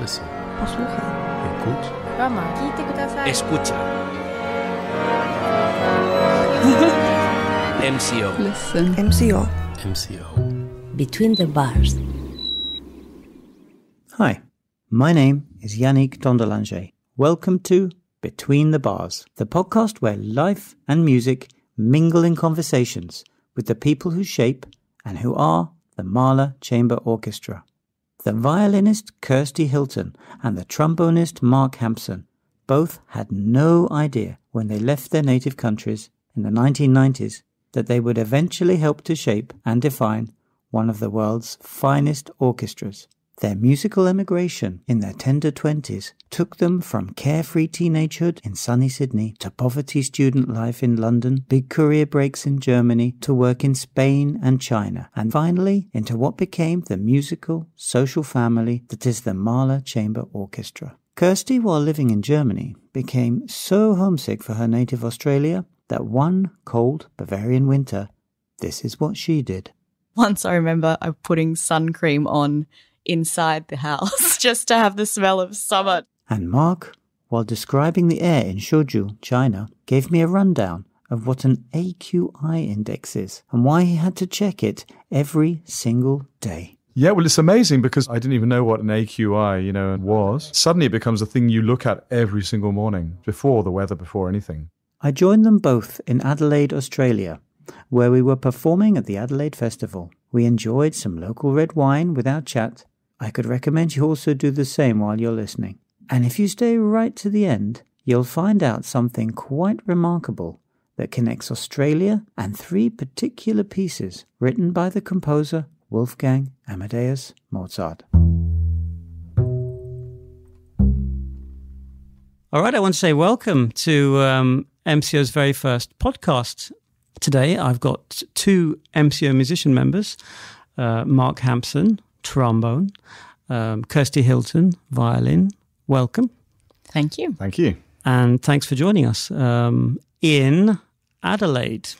Listen. Posłuchaj. Escucha. Escucha. MCO. Listen. MCO. MCO. Between the bars. Hi, my name is Yannick Dondelinger. Welcome to Between the Bars, the podcast where life and music mingle in conversations with the people who shape and who are the Mahler Chamber Orchestra. The violinist Kirsty Hilton and the trombonist Mark Hampson both had no idea when they left their native countries in the 1990s that they would eventually help to shape and define one of the world's finest orchestras. Their musical emigration in their tender 20s took them from carefree teenagehood in sunny Sydney to poverty student life in London, big career breaks in Germany, to work in Spain and China, and finally into what became the musical, social family that is the Mahler Chamber Orchestra. Kirsty, while living in Germany, became so homesick for her native Australia that one cold Bavarian winter, this is what she did. Once I remember I putting sun cream on inside the house just to have the smell of summer. And Mark, while describing the air in Shouju, China, gave me a rundown of what an AQI index is and why he had to check it every single day. Yeah, well, it's amazing because I didn't even know what an AQI, you know, was. Suddenly it becomes a thing you look at every single morning before the weather, before anything. I joined them both in Adelaide, Australia, where we were performing at the Adelaide Festival. We enjoyed some local red wine without chat. I could recommend you also do the same while you're listening. And if you stay right to the end, you'll find out something quite remarkable that connects Australia and three particular pieces written by the composer Wolfgang Amadeus Mozart. All right, I want to say welcome to um, MCO's very first podcast. Today, I've got two MCO musician members uh, Mark Hampson, trombone, um, Kirsty Hilton, violin. Welcome. Thank you. Thank you. And thanks for joining us um, in Adelaide.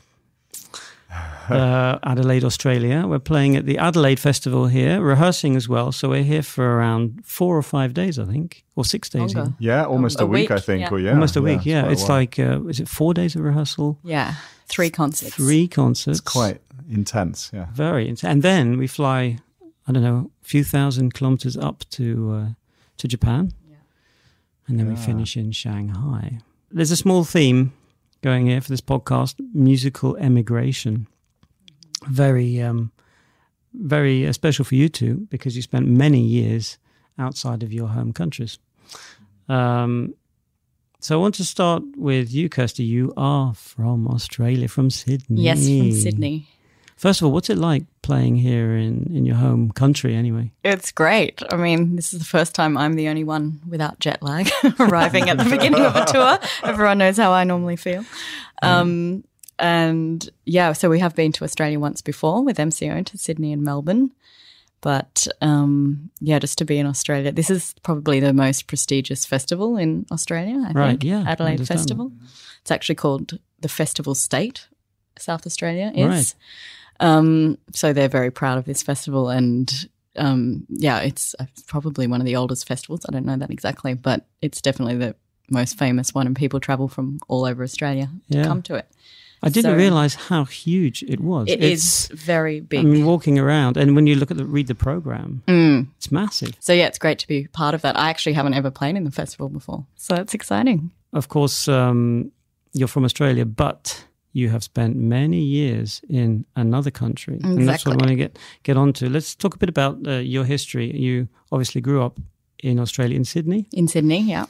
Uh, Adelaide, Australia. We're playing at the Adelaide Festival here, rehearsing as well. So we're here for around four or five days, I think, or six days. Yeah, almost A a, week, week, I think. yeah. Or yeah, Almost a week, yeah. quite a It's like, uh, is it four days of rehearsal? Yeah. Three concerts. Three concerts. it's quite intense. Yeah. Very intense. And then we fly, I don't know, a few thousand kilometers up to uh, to Japan. And then we finish in Shanghai. There's a small theme going here for this podcast musical emigration. Very, um, very uh, special for you two because you spent many years outside of your home countries. Um, so I want to start with you, Kirsty. You are from Australia, from Sydney. Yes, from Sydney. First of all, what's it like playing here in, in your home country anyway? It's great. I mean, this is the first time I'm the only one without jet lag arriving at the beginning of a tour. Everyone knows how I normally feel. Um, and yeah, so we have been to Australia once before with MCO to Sydney and Melbourne. But um, yeah, just to be in Australia, this is probably the most prestigious festival in Australia. I Right, think yeah, Adelaide Festival. It's actually called the Festival State. South Australia is. Right. Um, so they're very proud of this festival, and um, yeah, it's uh, probably one of the oldest festivals. I don't know that exactly, but it's definitely the most famous one, and people travel from all over Australia Yeah. to come to it. I didn't So- realize how huge it was. It It's- is very big. I mean, walking around, and when you look at the read the program, Mm. it's massive. So yeah, it's great to be part of that. I actually haven't ever played in the festival before, so it's exciting. Of course, um, you're from Australia, but you have spent many years in another country, and that's what I Exactly. want to get get onto. Let's talk a bit about uh, your history. You obviously grew up in Australia, in Sydney, In Sydney, yeah.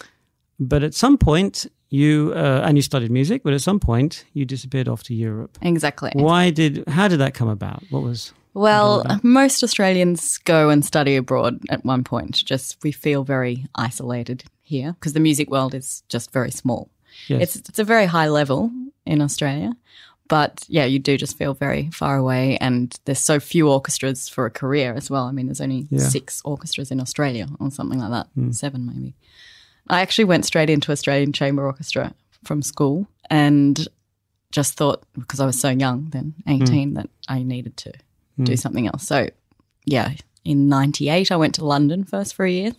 but at some point you uh, and you studied music, but at some point you disappeared off to Europe. Exactly. Why did? How did that come about? What was? Well, most Australians go and study abroad at one point. Just we feel very isolated here because the music world is just very small. Yes. It's it's a very high level in Australia, but yeah, you do just feel very far away, and there's so few orchestras for a career as well. I mean, there's only Yeah. six orchestras in Australia or something like that, hmm. seven maybe. I actually went straight into Australian Chamber Orchestra from school and just thought because I was so young then, 18, hmm. that I needed to do hmm. something else. So, yeah, in 98, I went to London first for a year,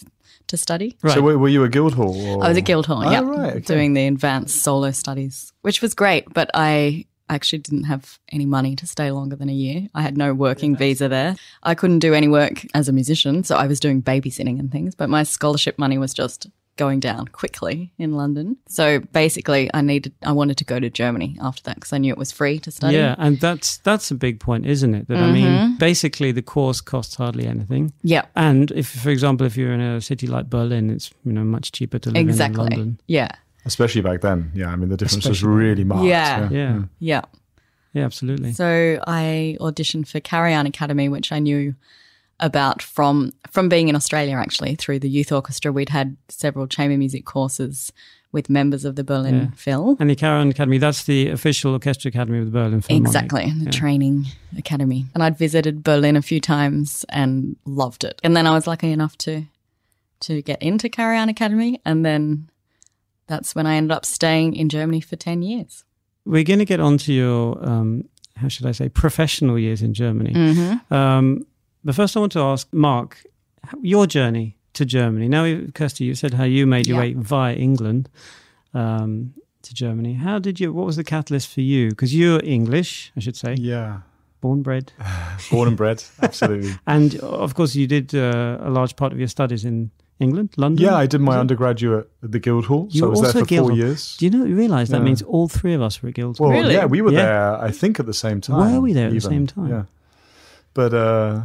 to study. Right. So were, were you a Guildhall? Or? I was at Guildhall, Oh, yeah, right. okay. doing the advanced solo studies, which was great. But I actually didn't have any money to stay longer than a year. I had no working visa there. I couldn't do any work as a musician, so I was doing babysitting and things. But my scholarship money was just going down quickly in London. So basically, I needed, I wanted to go to Germany after that because I knew it was free to study. Yeah, and that's that's a big point, isn't it? That I Mm-hmm. mean, basically the course costs hardly anything. Yeah. And if, for example, if you're in a city like Berlin, it's you know much cheaper to live in Exactly. London. Yeah. Especially back then. Yeah, I mean, the difference Especially was really marked. Yeah. Yeah, Yeah. yeah, absolutely. So I auditioned for Karajan Academy, which I knew about from from being in Australia actually through the youth orchestra. We'd had several chamber music courses with members of the Berlin Yeah. Phil. And the Karajan Academy, that's the official orchestra academy of the Berlin Phil. Exactly, the training academy. And I'd visited Berlin a few times and loved it. And then I was lucky enough to to get into Karajan Academy and then that's when I ended up staying in Germany for 10 years. We're going to get on to your, um, how should I say, professional years in Germany. Mm-hmm. Um, but first, I want to ask Mark your journey to Germany. Now, Kirsty, you said how you made your Yeah. way via England um, to Germany. How did you? What was the catalyst for you? Because you're English, I should say, Yeah. born bred, Born and bred. Absolutely. and of course, you did uh, a large part of your studies in England, London. Yeah, I did my undergraduate at the Guildhall. You so I was there also for at Guildhall. four years. Do you know? You realise that Yeah. means all three of us were at Guildhall. Well, Really? yeah, we were Yeah. there, I think, at the same time. Were we there at the same time? Yeah. But uh,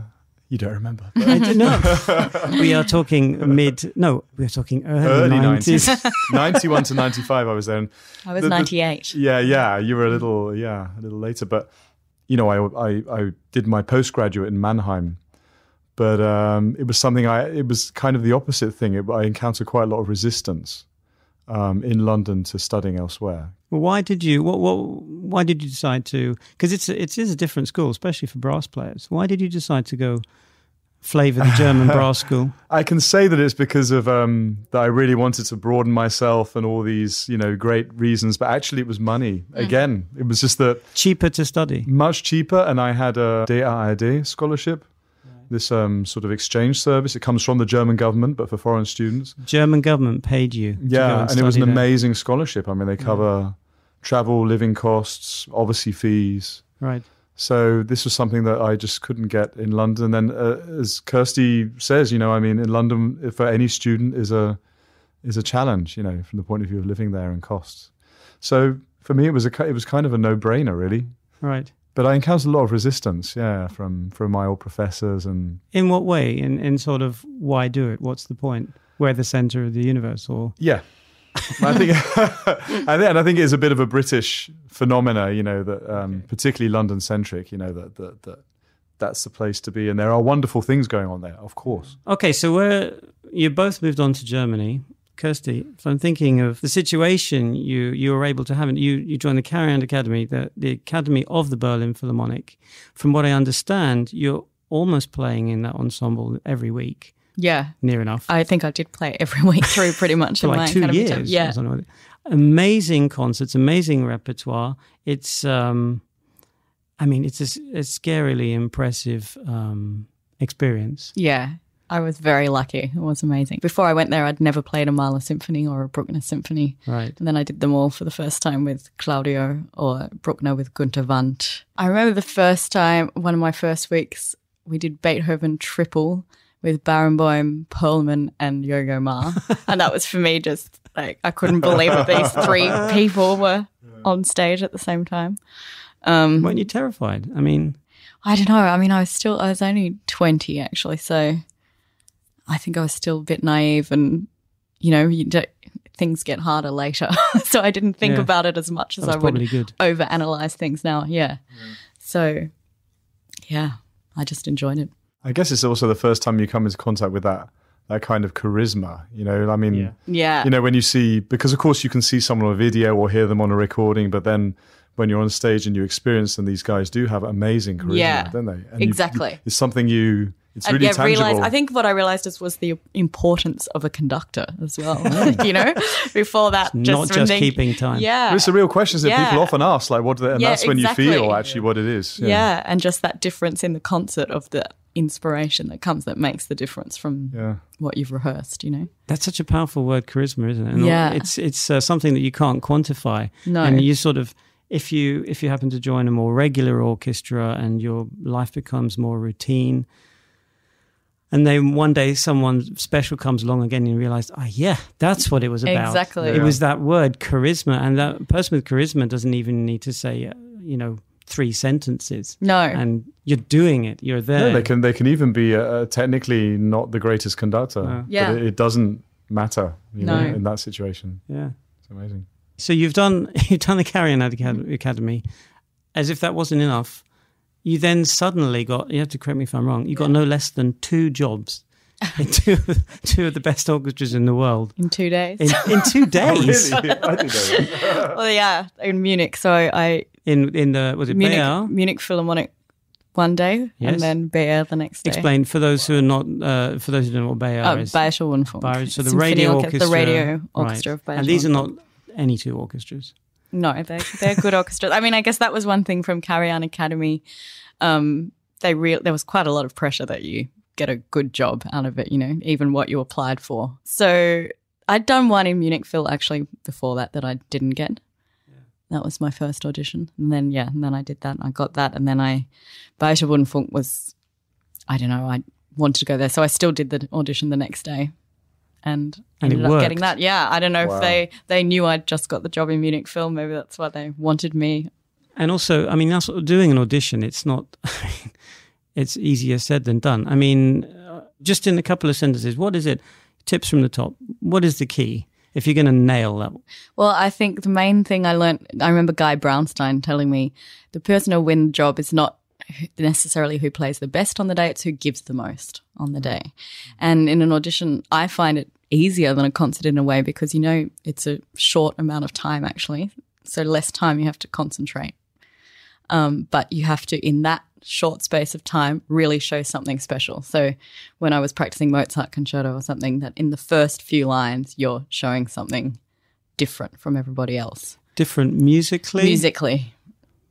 you don't remember. I don't know. we are talking mid. No, we're talking early, Early 90s. 90s. 91 to 95, I was there. And I was The- the- 98. Yeah, yeah, you were a little, yeah, a little later. But you know, I I, I did my postgraduate in Mannheim, but um, it was something I. It was kind of the opposite thing. It, I encountered quite a lot of resistance um, in London to studying elsewhere. Well, why did you? What? What? Why did you decide to? Because it's a- it is a different school, especially for brass players. Why did you decide to go flavour the German brass school? I can say that it's because of um, that I really wanted to broaden myself and all these you know great reasons, but actually it was money. Again, it was just that Cheaper to study. much cheaper, and I had a DAAD scholarship. This um, sort of exchange service. It comes from the German government, but for foreign students. German government paid you. Yeah, and, and it was an amazing scholarship. I mean, they cover travel, living costs, obviously fees. Right. So this was something that I just couldn't get in London. And uh, as Kirsty says, you know, I mean, in London, for any student is a is a challenge, you know, from the point of view of living there and costs. So for me, it was a it was kind of a no brainer, really. Right. But I encountered a lot of resistance, yeah, from from my old professors and In what way? In in sort of why do it? What's the point? We're the centre of the universe, or Yeah. I think, and I think it is a bit of a British phenomena, you know, that um, particularly London centric, you know, that, that that that's the place to be, and there are wonderful things going on there, of course. Okay, so we're you both moved on to Germany. Kirsty, if I'm thinking of the situation you you were able to have, you you joined the Karajan Academy, the the academy of the Berlin Philharmonic. From what I understand, you're almost playing in that ensemble every week, Yeah. near enough, I think I did play every week through pretty much for in my like two time. years. or Yeah. Amazing concerts, amazing repertoire. It's um, I mean, it's a scarily impressive um experience. Yeah. I was very lucky. It was amazing. Before I went there, I'd never played a Mahler symphony or a Bruckner symphony. Right. And then I did them all for the first time with Claudio or Bruckner with Günter Wand. I remember the first time, one of my first weeks, we did Beethoven triple with Barenboim, Perlman, and Yo-Yo Ma. and that was for me just like, I couldn't believe that these three people were on stage at the same time. Um, Weren't you terrified? I mean, I don't know. I mean, I was still, I was only 20 actually. So I think I was still a bit naive and, you know, you don't, things get harder later. so I didn't think Yeah. about it as much as I would good. overanalyze things now. Yeah. So, yeah, I just enjoyed it. I guess it's also the first time you come into contact with that that kind of charisma. You know, I mean, Yeah. Yeah. you know, when you see because of course you can see someone on a video or hear them on a recording, but then when you're on stage and you experience them, these guys do have amazing charisma, Yeah, don't they? And you- exactly. you- it's something you it's I- really yeah, tangible. realized, I think what I realized is was the importance of a conductor as well. you know, before that, just Not just thinking- keeping time. Yeah, it's a real question that Yeah. people often ask, like, what? Do they, and Yeah, that's when exactly. you feel actually what it is. yeah. and just that difference in the concert of the inspiration that comes that makes the difference from what you've rehearsed. You know, That's such a powerful word, charisma, isn't it? And Yeah. it's it's uh, something that you can't quantify. No. and you sort of if you if you happen to join a more regular orchestra and your life becomes more routine, and then one day someone special comes along again, and you realize, oh yeah, that's what it was about. Exactly. It was that word charisma, and that person with charisma doesn't even need to say, uh, you know, three sentences. No. and you're doing it. You're there. Yeah, they can they can even be uh, technically not the greatest conductor. Yeah. but it, it doesn't matter. You know, No. in that situation, yeah. it's amazing. So you've done you've done the Karajan Acad- Academy, as if that wasn't enough. You then suddenly got. You have to correct me if I'm wrong. You got no less than two jobs in two two of the best orchestras in the world in two days. in, in two days. I didn't know well, yeah, in Munich. So I In in the was it Munich BR? Munich Philharmonic one day Yes. and then BR the next day. Explain for those who are not uh, for those who don't know what BR Oh, is. Bayerischer Rundfunk. Bayer- so the radio Orche- orchestra, The radio right. orchestra of Bayerischer and these are not any two orchestras. No, they're, they're good orchestras. I mean, I guess that was one thing from Karajan Academy. Um, they real there was quite a lot of pressure that you get a good job out of it, you know, even what you applied for. So I'd done one in Munich Phil actually before that that I didn't get. That was my first audition. And then, yeah, and then I did that and I got that. And then I, Bayerischer Rundfunk was, I don't know, I wanted to go there. So I still did the audition the next day and, And ended up getting that. Yeah, I don't know Wow. if they, they knew I'd just got the job in Munich Phil. Maybe that's why they wanted me. And also, I mean, that's doing an audition. It's not. it's easier said than done. I mean, uh, just in a couple of sentences, what is it? Tips from the top. What is the key if you're going to nail that? Well, I think the main thing I learned, I remember Guy Braunstein telling me the person who wins the job is not necessarily who plays the best on the day, it's who gives the most on the day. And in an audition, I find it easier than a concert in a way because you know it's a short amount of time actually. So less time you have to concentrate. Um, but you have to, in that short space of time, really show something special. So when I was practicing Mozart concerto or something, that in the first few lines, you're showing something different from everybody else Different musically. musically.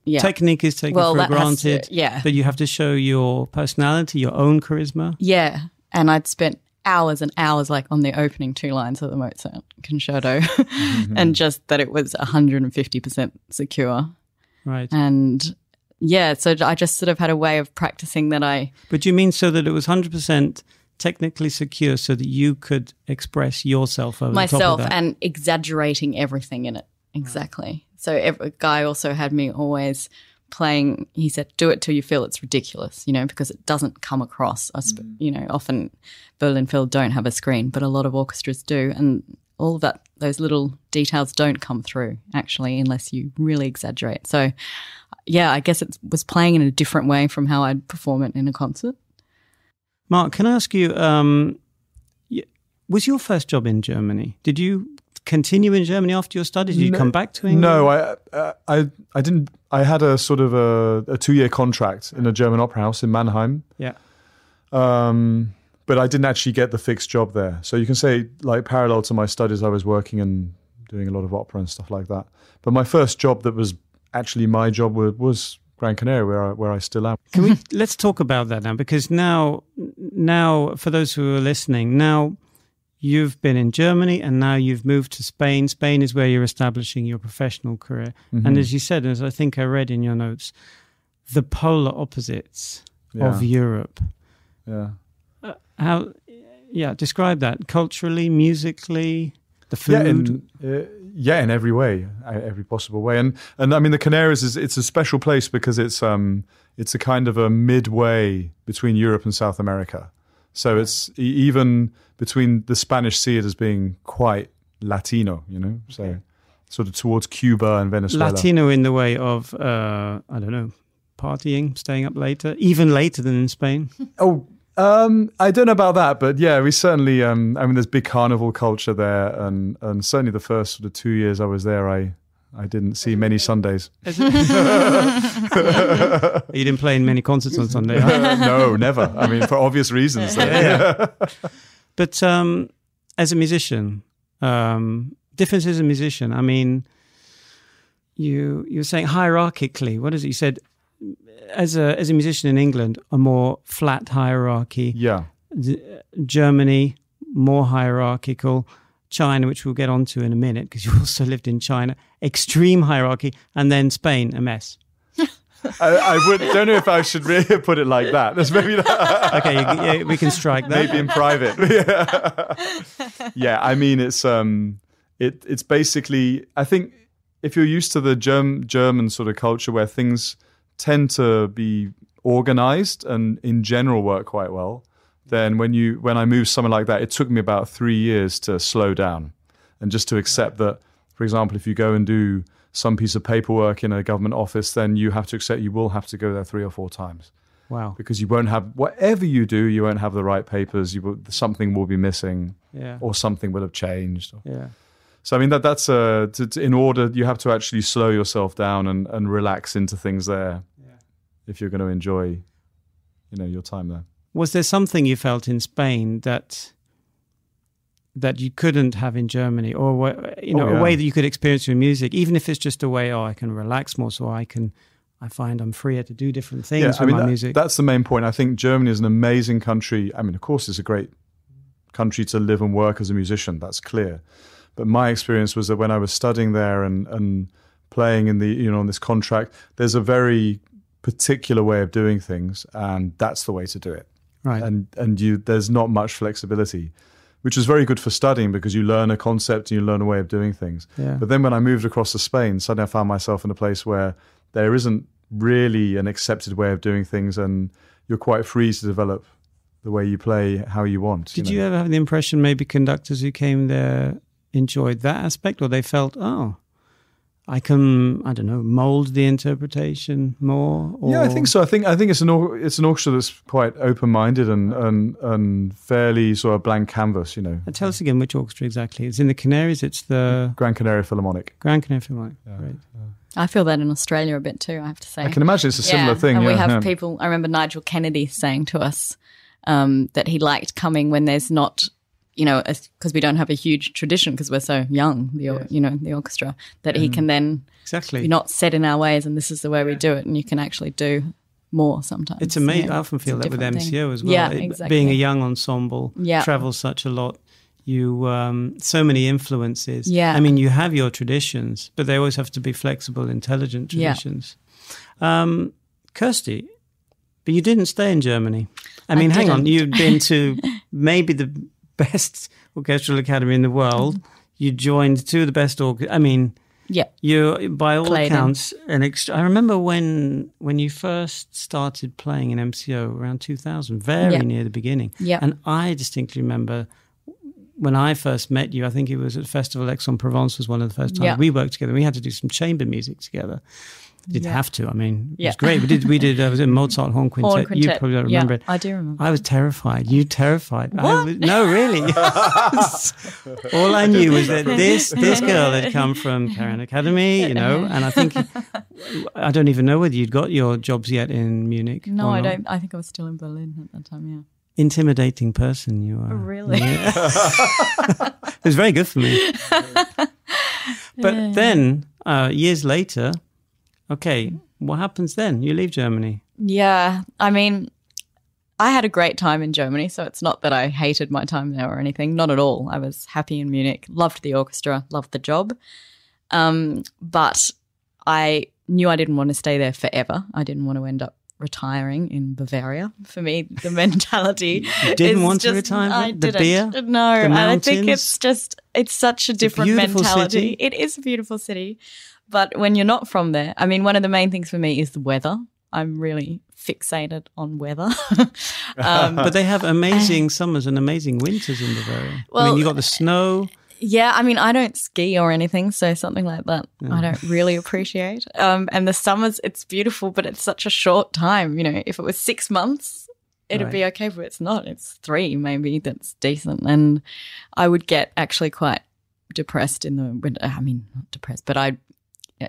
Yeah. Technique is taken Well, for has to- granted. yeah. But you have to show your personality, your own charisma. yeah. And I'd spent hours and hours like on the opening two lines of the Mozart concerto and mm-hmm. just that it was 150% secure. Right. And yeah, so I just sort of had a way of practicing that I, But you mean so that it was 100% technically secure so that you could express yourself over myself of that? and exaggerating everything in it. Exactly. So every guy also had me always playing. He said, "Do it till you feel it's ridiculous," you know, because it doesn't come across. Sp- You know, often Berlin Phil don't have a screen, but a lot of orchestras do, and all of that, those little details don't come through actually unless you really exaggerate. So, yeah, I guess it was playing in a different way from how I'd perform it in a concert. Mark, can I ask you, um, was your first job in Germany? Did you continue in Germany after your studies? Did you come back to England? No, I, uh, I, I didn't. I had a sort of a, a two-year contract in a German opera house in Mannheim, Yeah. um, but I didn't actually get the fixed job there. So you can say, like, parallel to my studies, I was working and doing a lot of opera and stuff like that. But my first job that was actually my job was, was Gran Canaria, where I, where I still am. Can we let's talk about that now because now now for those who are listening, now you've been in Germany and now you've moved to Spain. Spain is where you're establishing your professional career. And as you said, as I think I read in your notes, the polar opposites of Europe. Yeah. How yeah, describe that culturally, musically, the food. Yeah, in, uh, yeah, in every way, uh, every possible way, and and I mean the Canaries is it's a special place because it's um it's a kind of a midway between Europe and South America, so it's even between the Spanish see it as being quite Latino, you know, so sort of towards Cuba and Venezuela. Latino in the way of uh, I don't know, partying, staying up later, even later than in Spain. Oh, um, I don't know about that, but yeah, we certainly. Um, I mean, there's big carnival culture there, and and certainly the first sort of two years I was there, I I didn't see many Sundays. You didn't play in many concerts on Sunday. no, never. I mean, for obvious reasons. But um, as a musician, um, difference as a musician. I mean, you you're saying hierarchically. What is it? You said as a as a musician in England, a more flat hierarchy. yeah. D- Germany, more hierarchical. China, which we'll get onto in a minute, because you also lived in China, extreme hierarchy, and then Spain, a mess. I, I would, don't know if I should really put it like that. That's maybe that. Okay, you, yeah, we can strike that. maybe in private. yeah. yeah, I mean it's um it it's basically I think if you're used to the Germ, German sort of culture where things tend to be organized and in general work quite well, then when you when I moved somewhere like that, it took me about three years to slow down and just to accept that, for example, if you go and do some piece of paperwork in a government office, then you have to accept you will have to go there three or four times Wow. because you won't have whatever you do, you won't have the right papers. You will, something will be missing, Yeah. or something will have changed. Yeah. So I mean that that's uh, to, to, in order you have to actually slow yourself down and, and relax into things there, yeah. if you're going to enjoy, you know, your time there. Was there something you felt in Spain that that you couldn't have in Germany, or you know, Oh, yeah. a way that you could experience your music, even if it's just a way, oh, I can relax more, so I can, I find I'm freer to do different things with I mean my that- music. that's the main point. I think Germany is an amazing country. I mean, of course, it's a great country to live and work as a musician. That's clear. But my experience was that when I was studying there and and playing in the you know on this contract, there's a very particular way of doing things, and that's the way to do it. Right. And and you there's not much flexibility, which is very good for studying because you learn a concept and you learn a way of doing things. Yeah. But then when I moved across to Spain, suddenly I found myself in a place where there isn't really an accepted way of doing things, and you're quite free to develop the way you play how you want. Did know. you ever have the impression maybe conductors who came there enjoyed that aspect, or they felt, oh, I can, I don't know, mold the interpretation more? Or, Yeah, I think so. I think I think it's an or- it's an orchestra that's quite open minded and, and and fairly sort of blank canvas. You know, And tell us again which orchestra exactly. It's in the Canaries. It's the Grand Canary Philharmonic. Grand Canary Philharmonic. Right. I feel that in Australia a bit too, I have to say. I can imagine it's a similar thing. And yeah, we have yeah. people, I remember Nigel Kennedy saying to us um, that he liked coming when there's not, you know, because we don't have a huge tradition because we're so young, the, or you know, the orchestra, that he can then Exactly. be not set in our ways and this is the way we do it and you can actually do more sometimes. It's amazing. Yeah, I often feel that with different thing. MCO as well. Yeah, It- exactly. Being a young ensemble, Yeah. travels such a lot. You um, so many influences. Yeah. I mean, you have your traditions, but they always have to be flexible, intelligent Yeah. traditions. Um, Kirsty, but you didn't stay in Germany. I I mean, hang on, you've been to maybe the best orchestral academy in the world. You joined two of the best orchestras. I mean, Yeah. you, by all Played in. accounts, an ext- I remember when when you first started playing in MCO around 2000, very Yeah. near the beginning. Yeah. And I distinctly remember when I first met you. I think it was at Festival Aix-en-Provence was one of the first times Yeah. we worked together. We had to do some chamber music together. We did Yeah. have to. I mean, it Yeah. was great. We did. We did. Uh, was it Mozart Horn Quintet? Horn You probably don't Yeah, remember it. I do remember. I was terrified. You terrified. I What? was, no, really. All I knew was that this this girl had come from Karajan Academy, you know, and I think I don't even know whether you'd got your jobs yet in Munich. no, I don't. I think I was still in Berlin at that time, yeah. Intimidating person you are. Really? Yeah. it was very good for me. but then uh, years later, okay, what happens then? You leave Germany. Yeah, I mean, I had a great time in Germany, so it's not that I hated my time there or anything. Not at all. I was happy in Munich, loved the orchestra, loved the job. Um, but I knew I didn't want to stay there forever. I didn't want to end up retiring in Bavaria. For me, the mentality You didn't want to just- retire? I The didn't. beer? No, I think it's just it's such a different beautiful mentality. city. It is a beautiful city. But when you're not from there, I mean, one of the main things for me is the weather. I'm really fixated on weather. um, But they have amazing summers and amazing winters in Bavaria. I mean, Well, you got the snow. yeah, I mean, I don't ski or anything, so something like that I don't really appreciate. Um, and the summers, it's beautiful, but it's such a short time. You know, if it was six months, it'd be okay, but it's not. It's three, maybe. That's decent. And I would get actually quite depressed in the winter. I mean, not depressed, but I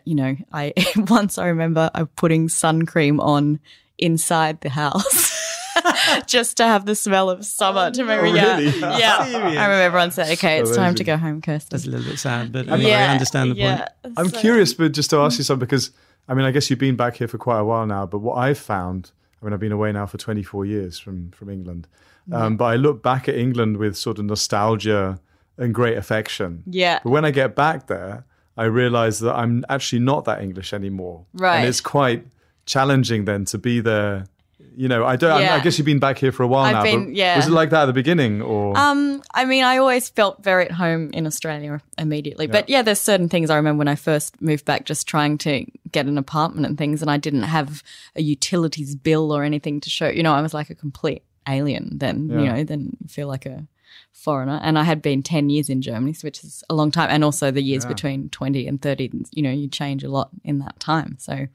you know, I once I remember I putting sun cream on inside the house. just to have the smell of summer to make me, Oh, yeah, really? yeah. Serious? I remember everyone saying, "Okay, it's time to go home, Kirsten." That's a little bit sad, but I, mean, yeah, I understand the point. yeah. I'm curious, but just to ask you something because I mean, I guess you've been back here for quite a while now. But what I've found, I mean, I've been away now for 24 years from from England. Um, but I look back at England with sort of nostalgia and great affection. Yeah. But when I get back there, I realize that I'm actually not that English anymore. Right. And it's quite challenging then to be there. You know, I don't. I, Yeah. I guess you've been back here for a while I've now. been- yeah. Was it like that at the beginning, or Um, I mean, I always felt very at home in Australia immediately. But yeah, there's certain things I remember when I first moved back, just trying to get an apartment and things, and I didn't have a utilities bill or anything to show. You know, I was like a complete alien then. You know, then feel like a foreigner. And I had been ten years in Germany, which is a long time, and also the years between twenty and thirty. You know, you change a lot in that time. So,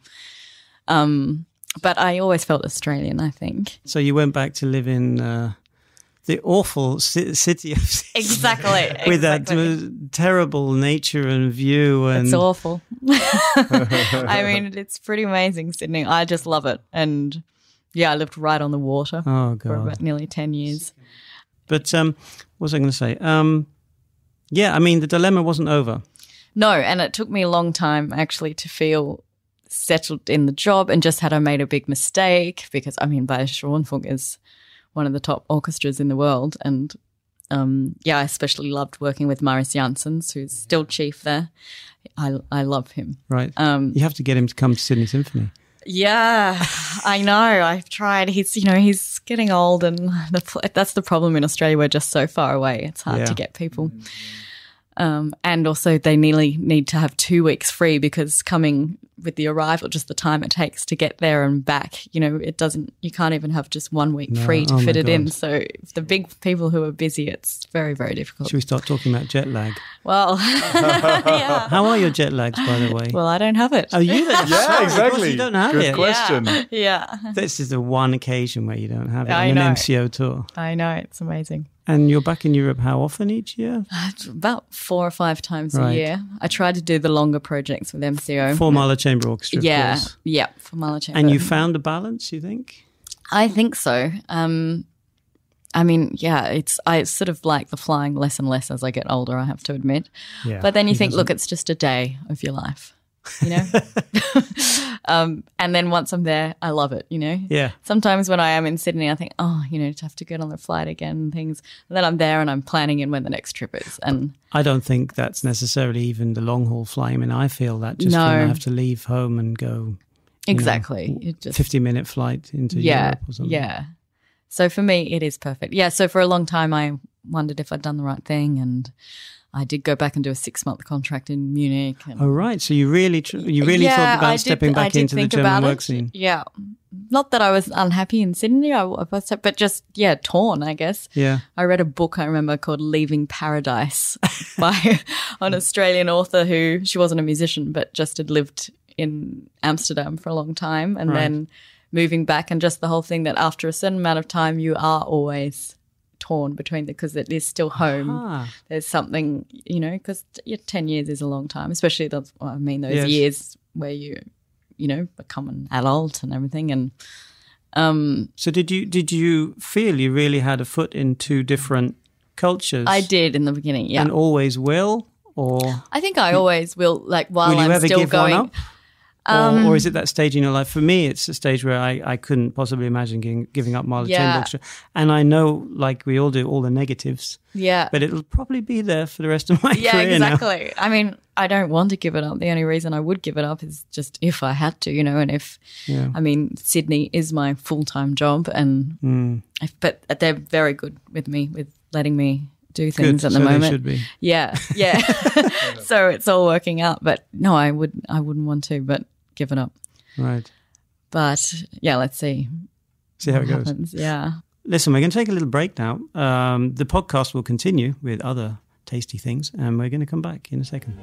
um, but I always felt Australian. I think So you went back to live in uh, the awful ci- city of exactly with that exactly. uh, terrible nature and view and It's awful. I mean, it's pretty amazing, Sydney. I just love it. And yeah, I lived right on the water oh for god. about nearly 10 years. But um, what was I going to say? Um, yeah, I mean the dilemma wasn't over. No, and it took me a long time actually to feel settled in the job and just had I made a big mistake because I mean, Bayerische Rundfunk is one of the top orchestras in the world. And um, yeah, I especially loved working with Mariss Jansons, who's still chief there. I, I love him. Right. Um, you have to get him to come to Sydney Symphony. Yeah, I know. I've tried. He's, you know, he's getting old, and the, that's the problem in Australia. We're just so far away. It's hard Yeah. to get people. Um, and also, they nearly need to have two weeks free because coming with the arrival, just the time it takes to get there and back, you know, it doesn't. You can't even have just one week No. free to Oh fit it in. So the big people who are busy, it's very, very difficult. Should we start talking about jet lag? Well, yeah. How are your jet lags, by the way? Well, I don't have it. oh, you don't. yeah, Sorry, of course exactly. You don't have Good it. question. yeah, This is the one occasion where you don't have it I on know. an MCO tour. I know. It's amazing. And you're back in Europe how often each year? Uh, about four or five times Right. a year. I try to do the longer projects with MCO. Four Mahler Chamber Orchestra, of yeah, course. yeah, for Mahler Chamber. And you found a balance, you think? I think so. Um, I mean, yeah, it's I sort of like the flying less and less as I get older. I have to admit. Yeah. But then you think, doesn't- look, it's just a day of your life, you know. um, and then once I'm there, I love it. You know. Yeah. Sometimes when I am in Sydney, I think, oh, you know, to have to get on the flight again and things. And then I'm there and I'm planning in when the next trip is. And I don't think that's necessarily even the long haul flying. I mean, I feel that just when I have to leave home and go know, exactly, it just 50 minute flight into yeah, Europe or something. Yeah. So for me, it is perfect. Yeah. So for a long time, I wondered if I'd done the right thing, and I did go back and do a six month contract in Munich. And Oh, right. So you really, tr- you really Yeah, thought about I did- stepping back into the German work it. scene. Yeah. Not that I was unhappy in Sydney, I was, but just yeah, torn. I guess. Yeah. I read a book I remember called Leaving Paradise by an Australian author who she wasn't a musician but just had lived in Amsterdam for a long time and Right. then moving back and just the whole thing that after a certain amount of time you are always torn between the because it is still home. Ah, There's something you know because ten years is a long time, especially those. Well, I mean those Yes. years where you you know become an adult and everything and um so did you did you feel you really had a foot in two different cultures? I did in the beginning yeah and always will, or I think I always will like while will I'm still going. Um, or, or is it that stage in your life? For me, it's a stage where I, I couldn't possibly imagine giving, giving up Mahler Yeah. And I know, like we all do, all the negatives, Yeah. but it'll probably be there for the rest of my yeah, career now. exactly. I mean, I don't want to give it up. The only reason I would give it up is just if I had to, you know, and if Yeah. I mean, Sydney is my full time job, and Mm, if, but they're very good with me with letting me do good. things at the so moment. they should be. Yeah, yeah. so it's all working out. But no, I would, I wouldn't want to, but give it up. Right. But yeah, let's see See how it goes. happens. Yeah. Listen, we're going to take a little break now. Um, the podcast will continue with other tasty things, and we're going to come back in a second.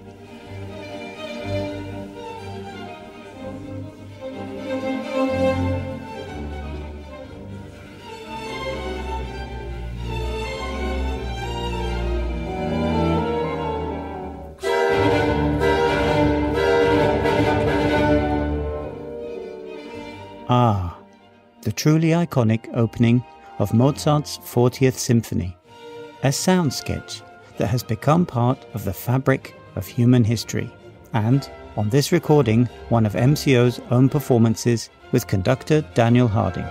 Ah, truly iconic opening of Mozart's 40th Symphony, a sound sketch that has become part of the fabric of human history, and, on this recording, one of MCO's own performances with conductor Daniel Harding.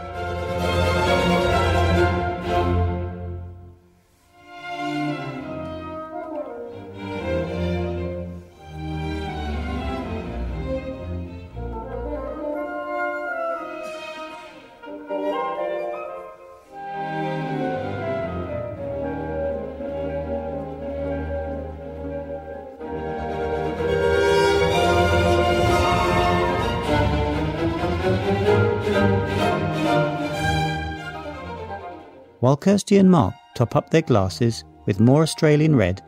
While Kirsty and Mark top up their glasses with more Australian red,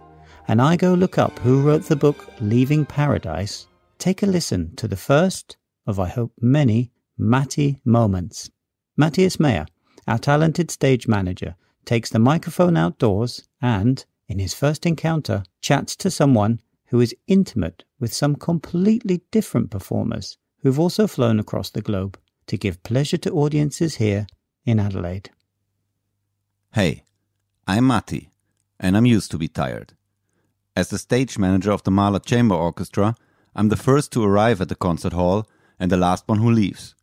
and I go look up who wrote the book Leaving Paradise, take a listen to the first of, I hope, many Matti moments. Matthias Meyer, our talented stage manager, takes the microphone outdoors and, in his first encounter, chats to someone who is intimate with some completely different performers who've also flown across the globe to give pleasure to audiences here in Adelaide. Hey, I'm Matti, and I'm used to be tired. As the stage manager of the Mahler Chamber Orchestra, I'm the first to arrive at the concert hall and the last one who leaves.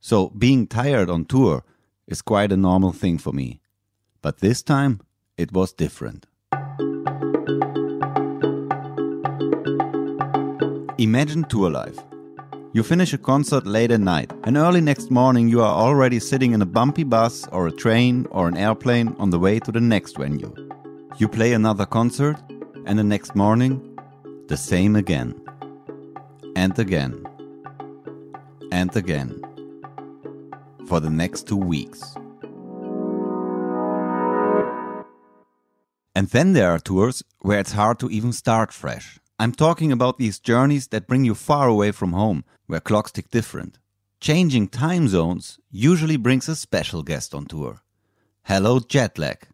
So being tired on tour is quite a normal thing for me. But this time, it was different. Imagine tour life. You finish a concert late at night, and early next morning you are already sitting in a bumpy bus or a train or an airplane on the way to the next venue. You play another concert, and the next morning, the same again. And again. And again. For the next two weeks. And then there are tours where it's hard to even start fresh. I'm talking about these journeys that bring you far away from home, where clocks tick different. Changing time zones usually brings a special guest on tour. Hello, jet lag.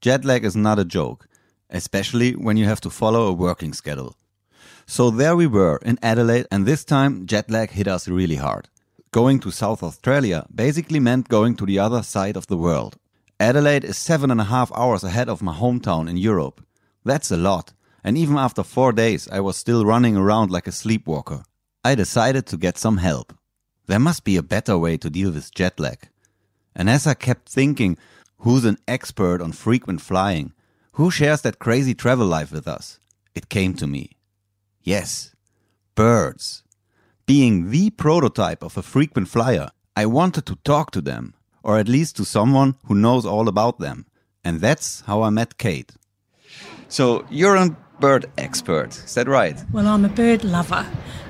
Jet lag is not a joke, especially when you have to follow a working schedule. So there we were in Adelaide, and this time jet lag hit us really hard. Going to South Australia basically meant going to the other side of the world. Adelaide is seven and a half hours ahead of my hometown in Europe. That's a lot and even after four days, I was still running around like a sleepwalker. I decided to get some help. There must be a better way to deal with jet lag. And as I kept thinking, who's an expert on frequent flying? Who shares that crazy travel life with us? It came to me. Yes, birds. Being the prototype of a frequent flyer, I wanted to talk to them, or at least to someone who knows all about them. And that's how I met Kate. So you're a bird expert. Is that right? Well, I'm a bird lover.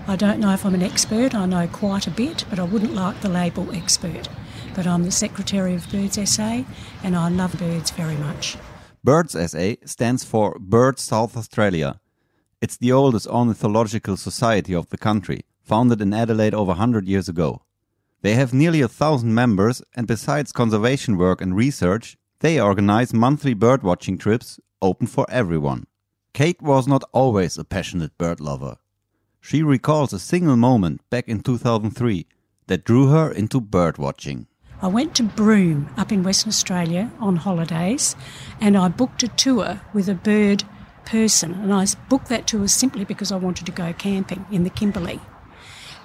I don't know if I'm an expert. I know quite a bit, but I wouldn't like the label expert. But I'm the Secretary of Birds SA and I love birds very much. Birds SA stands for Birds South Australia. It's the oldest ornithological society of the country, founded in Adelaide over 100 years ago. They have nearly a thousand members, and besides conservation work and research, they organize monthly birdwatching trips open for everyone. Kate was not always a passionate bird lover. She recalls a single moment back in 2003 that drew her into bird watching. I went to Broome up in Western Australia on holidays and I booked a tour with a bird person. And I booked that tour simply because I wanted to go camping in the Kimberley.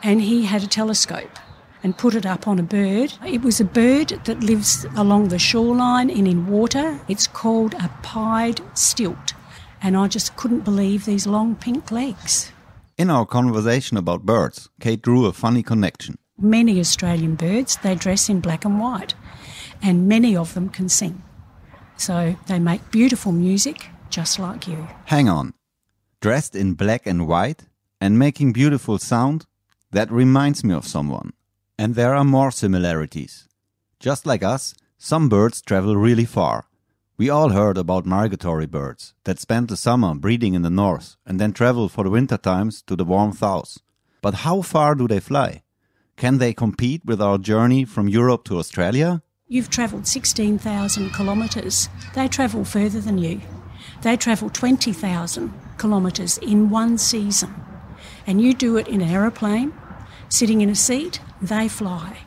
And he had a telescope and put it up on a bird. It was a bird that lives along the shoreline and in water. It's called a pied stilt and I just couldn't believe these long pink legs. In our conversation about birds, Kate drew a funny connection. Many Australian birds, they dress in black and white, and many of them can sing. So they make beautiful music, just like you. Hang on. Dressed in black and white and making beautiful sound? That reminds me of someone. And there are more similarities. Just like us, some birds travel really far. We all heard about migratory birds that spend the summer breeding in the north and then travel for the winter times to the warm south. But how far do they fly? Can they compete with our journey from Europe to Australia? You've travelled 16,000 kilometres. They travel further than you. They travel 20,000 kilometres in one season. And you do it in an aeroplane, sitting in a seat, they fly.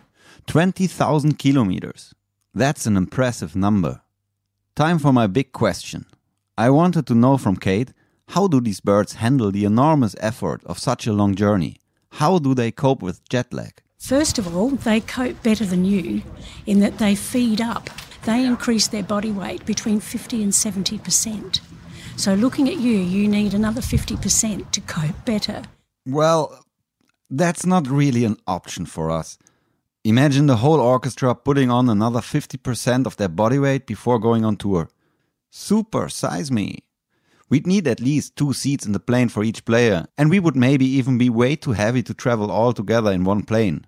20,000 kilometers. That's an impressive number. Time for my big question. I wanted to know from Kate how do these birds handle the enormous effort of such a long journey? How do they cope with jet lag? First of all, they cope better than you in that they feed up. They increase their body weight between 50 and 70%. So, looking at you, you need another 50% to cope better. Well, that's not really an option for us. Imagine the whole orchestra putting on another 50% of their body weight before going on tour. Super size me. We'd need at least two seats in the plane for each player, and we would maybe even be way too heavy to travel all together in one plane.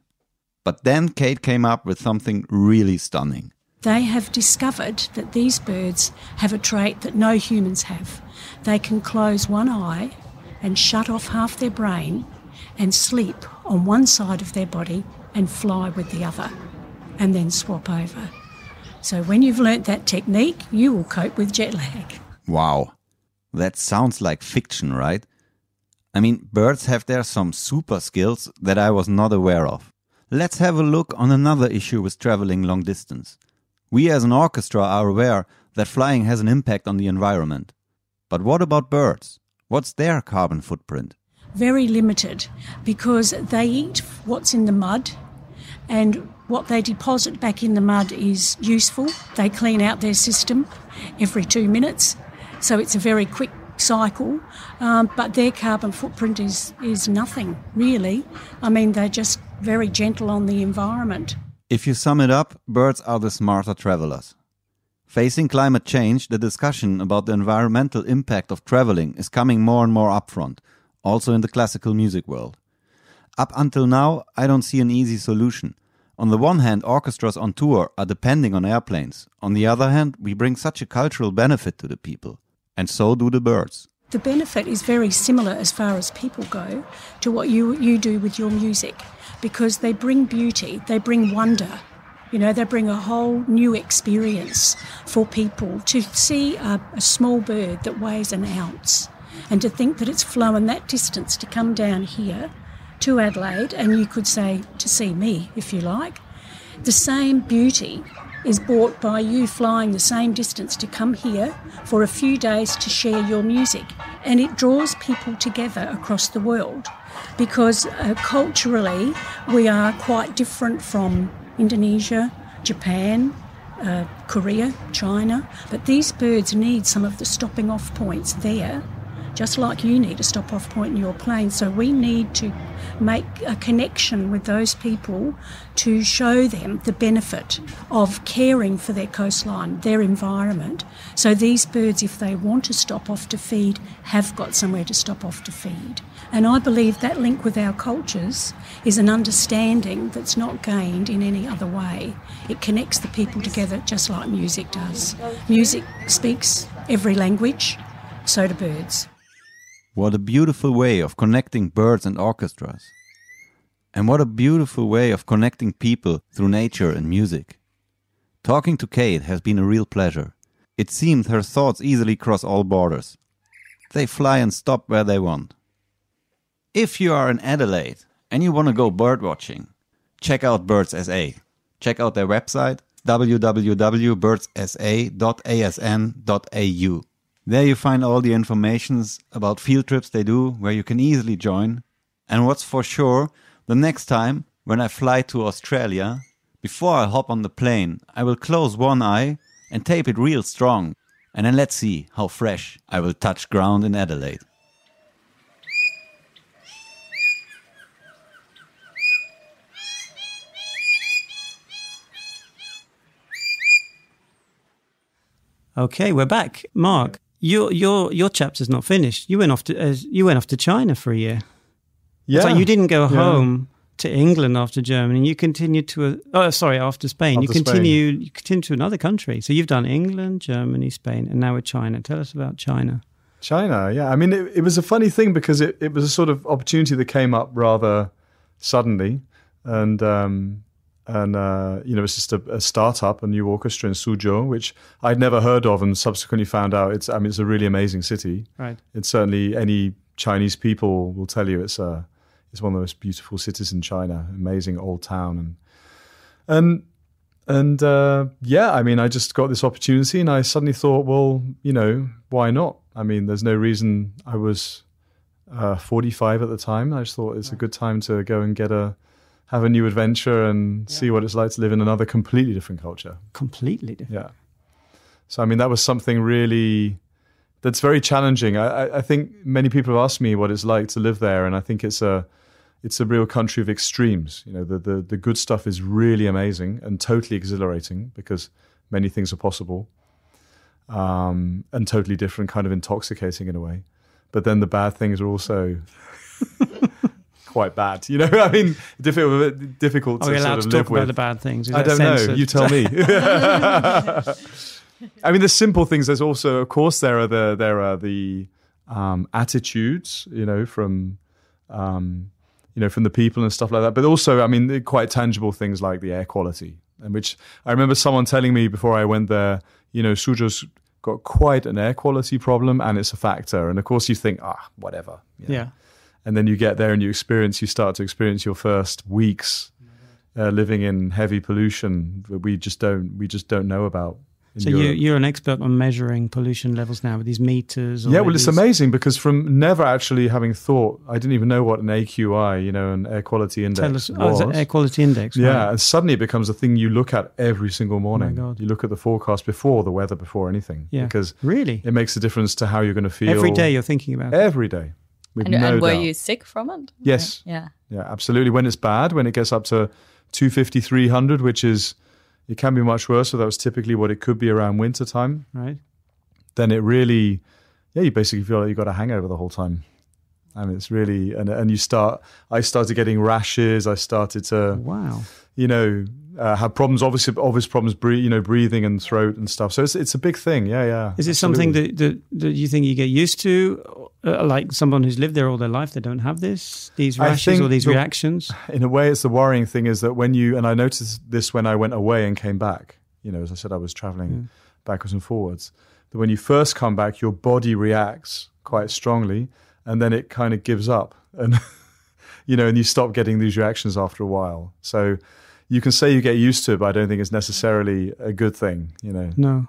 But then Kate came up with something really stunning. They have discovered that these birds have a trait that no humans have. They can close one eye and shut off half their brain and sleep on one side of their body and fly with the other and then swap over. So when you've learnt that technique, you will cope with jet lag. Wow. That sounds like fiction, right? I mean, birds have there some super skills that I was not aware of. Let's have a look on another issue with traveling long distance. We as an orchestra are aware that flying has an impact on the environment. But what about birds? What's their carbon footprint? Very limited because they eat what's in the mud and what they deposit back in the mud is useful. They clean out their system every two minutes, so it's a very quick cycle. Um, but their carbon footprint is, is nothing, really. I mean, they're just very gentle on the environment. If you sum it up, birds are the smarter travelers. Facing climate change, the discussion about the environmental impact of traveling is coming more and more upfront, also in the classical music world. Up until now, I don't see an easy solution. On the one hand, orchestras on tour are depending on airplanes. On the other hand, we bring such a cultural benefit to the people. And so do the birds. The benefit is very similar as far as people go to what you, you do with your music because they bring beauty, they bring wonder. You know, they bring a whole new experience for people to see a, a small bird that weighs an ounce and to think that it's flown that distance to come down here to Adelaide, and you could say to see me if you like. The same beauty is bought by you flying the same distance to come here for a few days to share your music. And it draws people together across the world because uh, culturally we are quite different from Indonesia, Japan, uh, Korea, China. But these birds need some of the stopping off points there just like you need a stop off point in your plane. So we need to make a connection with those people to show them the benefit of caring for their coastline, their environment. So these birds, if they want to stop off to feed, have got somewhere to stop off to feed. And I believe that link with our cultures is an understanding that's not gained in any other way. It connects the people together just like music does. Music speaks every language, so do birds. What a beautiful way of connecting birds and orchestras. And what a beautiful way of connecting people through nature and music. Talking to Kate has been a real pleasure. It seems her thoughts easily cross all borders. They fly and stop where they want. If you are in Adelaide and you want to go bird watching, check out Birds SA. Check out their website www.birdssa.asn.au. There you find all the informations about field trips they do, where you can easily join. And what's for sure, the next time when I fly to Australia, before I hop on the plane, I will close one eye and tape it real strong. And then let's see how fresh I will touch ground in Adelaide. Okay, we're back. Mark, your your your chapter's not finished. You went off to uh, you went off to China for a year. Yeah. Like you didn't go Yeah. home to England after Germany. You continued to a, oh sorry after Spain. you After Spain. continue you continue to another country. So you've done England, Germany, Spain, and now with China. Tell us about China. China, yeah. I mean, it, it was a funny thing because it, it was a sort of opportunity that came up rather suddenly, and um, and uh, you know, it's just a, a startup, a new orchestra in Suzhou, which I'd never heard of, and subsequently found out it's. I mean, it's a really amazing city. Right. It's certainly any Chinese people will tell you it's a it's one of the most beautiful cities in China. Amazing old town and and and uh, yeah, I mean, I just got this opportunity, and I suddenly thought, well, you know, why not? I mean, there's no reason. I was uh, 45 at the time. I just thought it's a good time to go and get a have a new adventure and see what it's like to live in another completely different culture. Completely different. Yeah. So I mean, that was something really that's very challenging. I, I, I think many people have asked me what it's like to live there, and I think it's a it's a real country of extremes. You know, the, the, the good stuff is really amazing and totally exhilarating because many things are possible, um, and totally different, kind of intoxicating in a way. But then the bad things are also quite bad. You know, I mean, difficult, difficult Are to sort allowed of to live talk with. about the bad things? Is I don't know. You tell me. I mean, the simple things. There's also, of course, there are the there are the um, attitudes, you know, from um, you know from the people and stuff like that. But also, I mean, the quite tangible things like the air quality, and which I remember someone telling me before I went there. You know, Suzhou's got quite an air quality problem, and it's a factor. And of course, you think, ah, whatever. you know. yeah. And then you get there and you experience, you start to experience your first weeks uh, living in heavy pollution that we just don't, we just don't know about. So you, you're an expert on measuring pollution levels now with these meters. or yeah, well, with it's amazing because from never actually having thought, I didn't even know what an AQI, you know, an air quality index Tell us, was. oh, air quality index? yeah, right. and suddenly it becomes a thing you look at every single morning. God. You look at the forecast before the weather, before anything, Yeah. because Really? it makes a difference to how you're going to feel Every day you're thinking about it. Every day. With And, no and were doubt. you sick from it? Yes. Yeah. Yeah, absolutely. When it's bad, when it gets up to 250, 300, which is, it can be much worse. So that was typically what it could be around winter time. Right. Then it really, yeah, you basically feel like you've got a hangover the whole time. I mean, it's really, and, and you start, I started getting rashes. I started to, Wow. you know, uh, have problems, obviously, obvious problems, breathe, you know, breathing and throat and stuff. So it's, it's a big thing. Yeah, yeah. Is it something that, that, that you think you get used to? Uh, like someone who's lived there all their life, they don't have this, these rashes or these the- reactions? in a way, it's the worrying thing is that when you and I noticed this when I went away and came back. You know, as I said, I was traveling backwards and forwards. That when you first come back, your body reacts quite strongly, and then it kind of gives up, and you know, and you stop getting these reactions after a while. So you can say you get used to it, but I don't think it's necessarily a good thing. You know, No.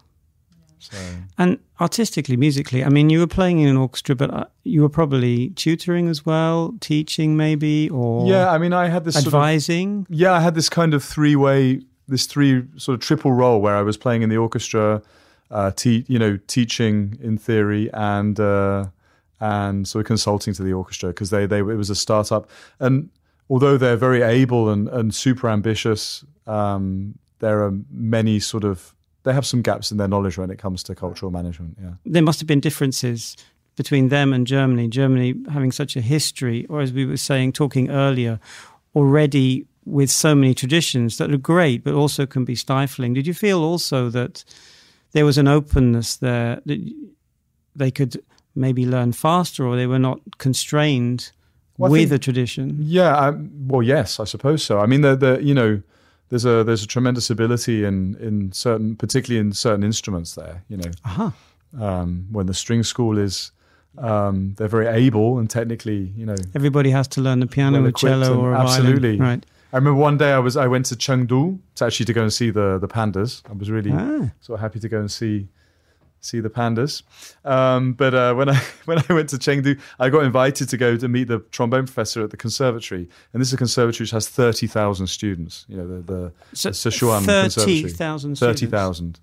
So. And artistically, musically, I mean, you were playing in an orchestra, but uh, you were probably tutoring as well, teaching maybe, or yeah. I mean, I had this sort of- advising. yeah, I had this kind of three way, this three sort of triple role where I was playing in the orchestra, uh, te- you know, teaching in theory and uh, and sort of consulting to the orchestra because they they it was a startup and although they're very able and and super ambitious, um, there are many sort of they have some gaps in their knowledge when it comes to cultural management. Yeah. there must have been differences between them and Germany. Germany having such a history, or as we were saying, talking earlier, already with so many traditions that are great, but also can be stifling. Did you feel also that there was an openness there that they could maybe learn faster, or they were not constrained Well, with think- a tradition? Yeah, I, well, yes, I suppose so. I mean, the the you know, there's a there's a tremendous ability in in certain, particularly in certain instruments. There, you know, Aha. um, when the string school is, um, they're very able and technically, you know. Everybody has to learn the piano, equipped cello, and- or a violin. absolutely. Right. I remember one day I was I went to Chengdu to actually to go and see the the pandas. I was really Ah. sort of happy to go and see see the pandas. Um, but uh, when I when I went to Chengdu, I got invited to go to meet the trombone professor at the conservatory, and this is a conservatory which has thirty thousand students. You know the the, So the Sichuan Conservatory. 30,000 Thirty students. thousand,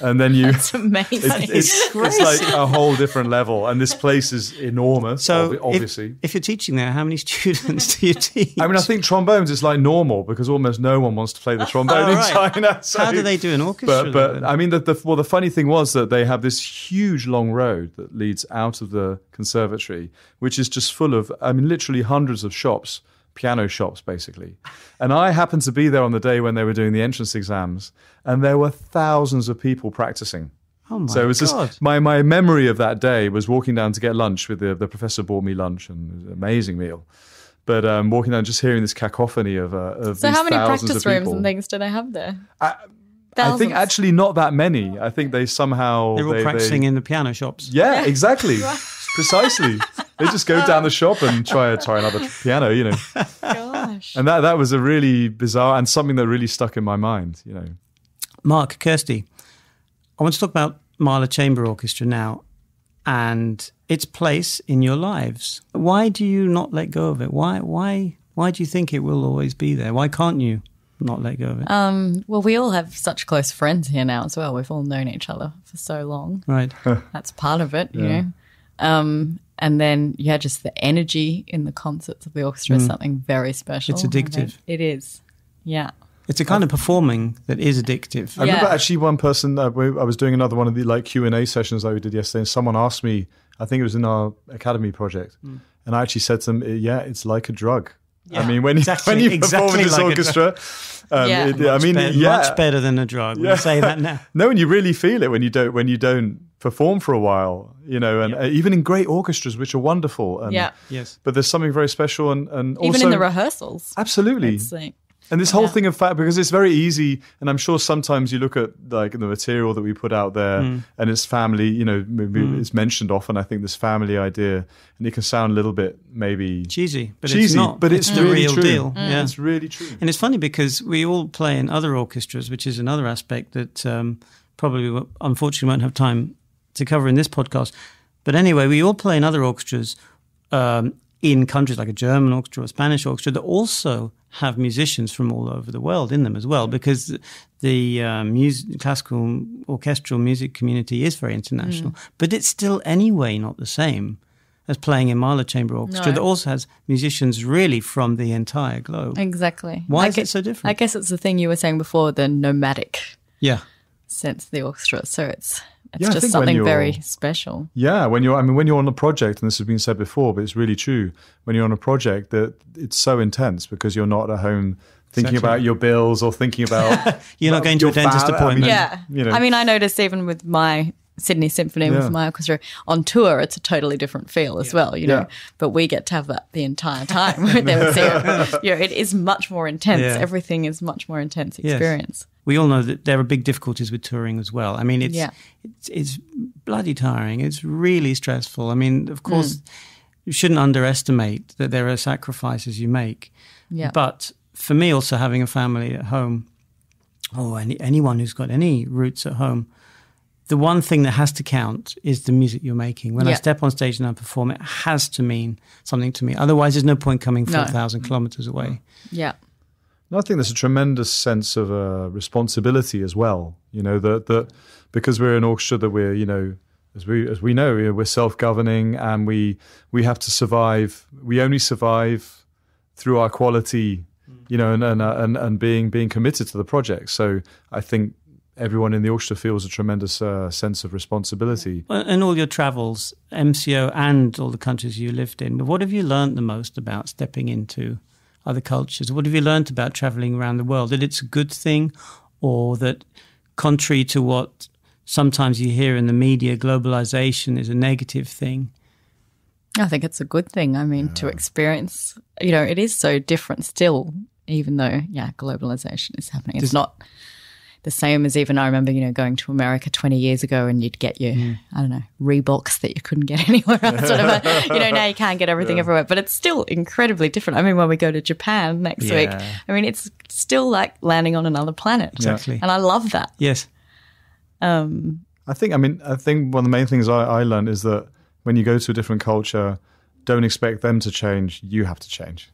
and then you. It's amazing. It's, it's, it's like a whole different level, and this place is enormous. So, obvi- if- obviously, if, you're teaching there, how many students do you teach? I mean, I think trombones is like normal because almost no one wants to play the trombone Oh, in right. China. so- How do they do an orchestra? But, but? I mean, the, the, well, the funny thing was that they have this huge long road that leads out of the conservatory, which is just full of, I mean, literally hundreds of shops, piano shops, basically. And I happened to be there on the day when they were doing the entrance exams, and there were thousands of people practicing. oh my So it was God. just my, my memory of that day was walking down to get lunch with the the professor bought me lunch and it was an amazing meal. But um, walking down, just hearing this cacophony of uh, of so these how many thousands practice rooms and things do they have there? I, I think actually not that many. I think they somehow They're all they, practicing They, in the piano shops. yeah, exactly, precisely. They just go down the shop and try try another piano. You know, Gosh. gosh. and that that was a really bizarre and something that really stuck in my mind. You know, Mark, Kirsty, I want to talk about Mahler Chamber Orchestra now and its place in your lives. Why do you not let go of it? Why why why do you think it will always be there? Why can't you not let go of it? Um, well, we all have such close friends here now as well. We've all known each other for so long. right. That's part of it, you know. Um, and then yeah, just the energy in the concerts of the orchestra is something very special. It's addictive. It is. Yeah. It's a kind of performing that is addictive. I remember actually one person. Uh, we- I was doing another one of the like Q and A sessions that we did yesterday, and someone asked me. I think it was in our academy project, Mm. and I actually said to them, "Yeah, it's like a drug." I mean, when you exactly- when you perform in this like orchestra, um, Yeah. it- I mean, Better- yeah, much better than a drug. We say that now. No, and you really feel it when you don't when you don't perform for a while, you know, and uh, even in great orchestras, which are wonderful. And, Yeah. Yes. But there's something very special, and and Even also in the rehearsals. absolutely. It's like, And this whole Yeah. thing of fact, because it's very easy, and I'm sure sometimes you look at like the material that we put out there, Mm. and it's family. You know, maybe it's mentioned often. I think this family idea, and it can sound a little bit maybe Cheesy, but cheesy, it's not. but it's, the really real true. deal. Yeah. It's really true. And it's funny because we all play in other orchestras, which is another aspect that um, probably, unfortunately, won't have time to cover in this podcast. But anyway, we all play in other orchestras um, in countries like a German orchestra or a Spanish orchestra that also have musicians from all over the world in them as well, because the um, music, classical orchestral music community is very international. But it's still anyway not the same as playing in Mahler Chamber Orchestra No. that also has musicians really from the entire globe. exactly. Why I is it so different? I guess it's the thing you were saying before, the nomadic Yeah. sense of the orchestra. So it's it's Yeah, just something very special. Yeah, when you're, I mean, when you're on a project, and this has been said before, but it's really true. When you're on a project, that it's so intense because you're not at home thinking Exactly. about your bills or thinking about You're not going to your a dentist fam- I mean, appointment. Yeah. you know. I mean, I noticed even with my Sydney Symphony, Yeah. with my orchestra on tour, it's a totally different feel as well, you know. Yeah. But we get to have that the entire time with them. So, you know, it is much more intense. Yeah. Everything is much more intense Yes. We all know that there are big difficulties with touring as well. I mean, it's Yeah. it's, it's bloody tiring. It's really stressful. I mean, of course, Mm. you shouldn't underestimate that there are sacrifices you make. Yeah. But for me, also having a family at home, or any, anyone who's got any roots at home, the one thing that has to count is the music you're making. When I step on stage and I perform, it has to mean something to me. Otherwise, there's no point coming No. 4,000 kilometers away. Yeah. No, I think there's a tremendous sense of uh, responsibility as well. You know that that because we're an orchestra that we're you know as we as we know we're self-governing and we we have to survive. We only survive through our quality, you know, and and and, and being being committed to the project. So I think everyone in the orchestra feels a tremendous uh, sense of responsibility. in all your travels, MCO and all the countries you lived in, what have you learned the most about stepping into other cultures? What have you learned about traveling around the world? That it's a good thing, or that, contrary to what sometimes you hear in the media, globalization is a negative thing? I think it's a good thing. I mean, to experience, you know, it is so different still, even though, yeah, globalization is happening. It's not the same as even I remember, you know, going to America 20 years ago and you'd get your, I don't know, Reeboks that you couldn't get anywhere else. Sort of you know, now you can't get everything everywhere, but it's still incredibly different. I mean, when we go to Japan next week, I mean, it's still like landing on another planet. Exactly. And I love that. Yes. Um, I think. I mean, I think one of the main things I, I learned is that when you go to a different culture, don't expect them to change. You have to change.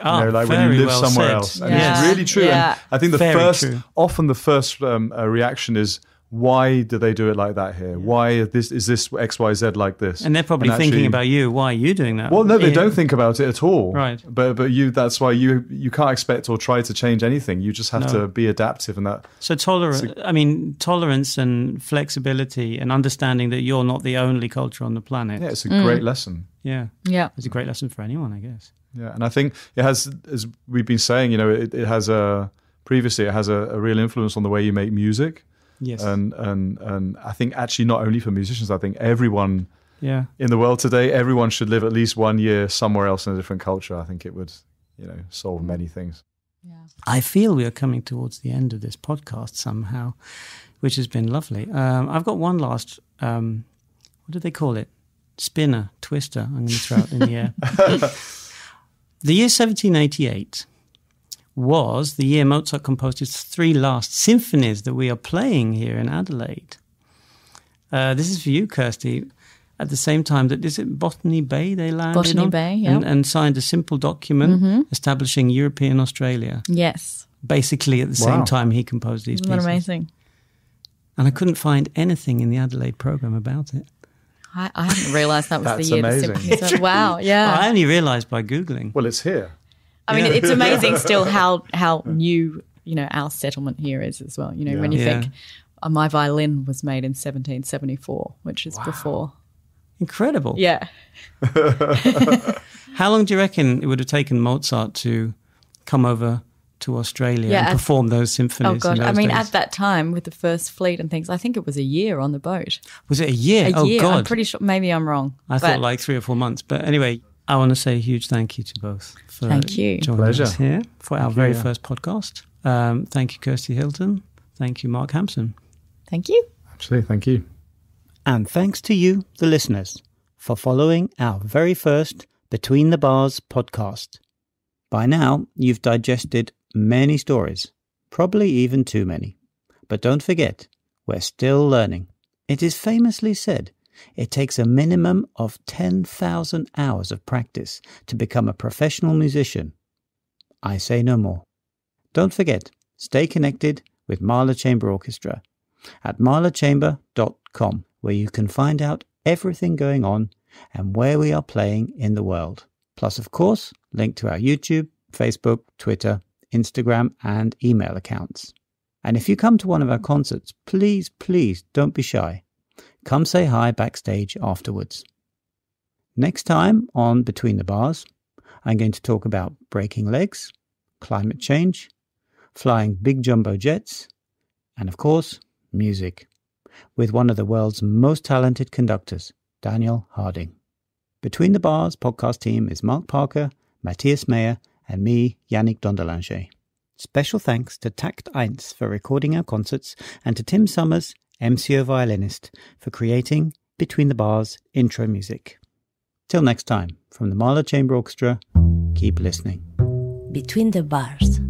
Ah, you know, like when very you live well somewhere said. else. And Yeah. it's really true. Yeah. And I think the Very first, true. often the first um, uh, reaction is, why do they do it like that here? Why is this, is this X, Y, Z like this? And they're probably actually- thinking about you. Why are you doing that? Well, no, they Yeah. don't think about it at all. Right. But but you that's why you you can't expect or try to change anything. You just have No. to be adaptive and that So tolerance, I mean, tolerance and flexibility and understanding that you're not the only culture on the planet. yeah, it's a Mm. great lesson. Yeah. yeah. It's a great lesson for anyone, I guess. Yeah, and I think it has, as we've been saying, you know, it, it has a previously it has a, a real influence on the way you make music, Yes. and and and I think actually not only for musicians, I think everyone yeah. in the world today, everyone should live at least one year somewhere else in a different culture. I think it would, you know, solve many things. Yeah. I feel we are coming towards the end of this podcast somehow, which has been lovely. Um, I've got one last, um, what do they call it? Spinner, twister. I'm going to throw it in the air. the year 1788 was the year Mozart composed his three last symphonies that we are playing here in Adelaide. Uh, this is for you, Kirsty. At the same time that is it Botany Bay they landed Botany on Bay, and, yeah. Mm-hmm. and signed a simple document establishing European Australia. Yes. Basically, at the Wow. same time he composed these Isn't that pieces. amazing? And I couldn't find anything in the Adelaide program about it. I, I hadn't realised that was That's the year amazing. the symphonies. were- Wow, yeah. I only realised by googling. Well, it's here. I mean, it's amazing still how how new you know our settlement here is as well. You know, when you Yeah. think uh, my violin was made in 1774, which is before. Incredible. Yeah, How long do you reckon it would have taken Mozart to come over to Australia Yeah, and at- perform those symphonies. Oh symphonies? god! in I mean, days? at that time with the first fleet and things, I think it was a year on the boat. was it a year? A oh year. God! I'm pretty sure. Maybe I'm wrong. I thought like three or four months. But anyway, I want to say a huge thank you to both for Thank you. joining Pleasure. us here for our you, very yeah. first podcast. Um, thank you, Kirsty Hilton. Thank you, Mark Hampson. Thank you. Absolutely. Thank you. And thanks to you, the listeners, for following our very first Between the Bars podcast. By now, you've digested many stories, probably even too many. But don't forget, we're still learning. It is famously said it takes a minimum of 10,000 hours of practice to become a professional musician. I say no more. Don't forget, stay connected with Mahler Chamber Orchestra at mahlerchamber.com, where you can find out everything going on and where we are playing in the world. Plus, of course, link to our YouTube, Facebook, Twitter, Instagram, and email accounts. And if you come to one of our concerts, please, please don't be shy. Come say hi backstage afterwards. Next time on Between the Bars, I'm going to talk about breaking legs, climate change, flying big jumbo jets, and of course, music, with one of the world's most talented conductors, Daniel Harding. Between the Bars podcast team is Mark Parker, Matthias Meyer, and me, Yannick Dondelinger. Special thanks to Takt 1 for recording our concerts and to Tim Summers, MCO violinist, for creating Between the Bars intro music. Till next time, from the Mahler Chamber Orchestra, keep listening. Between the bars.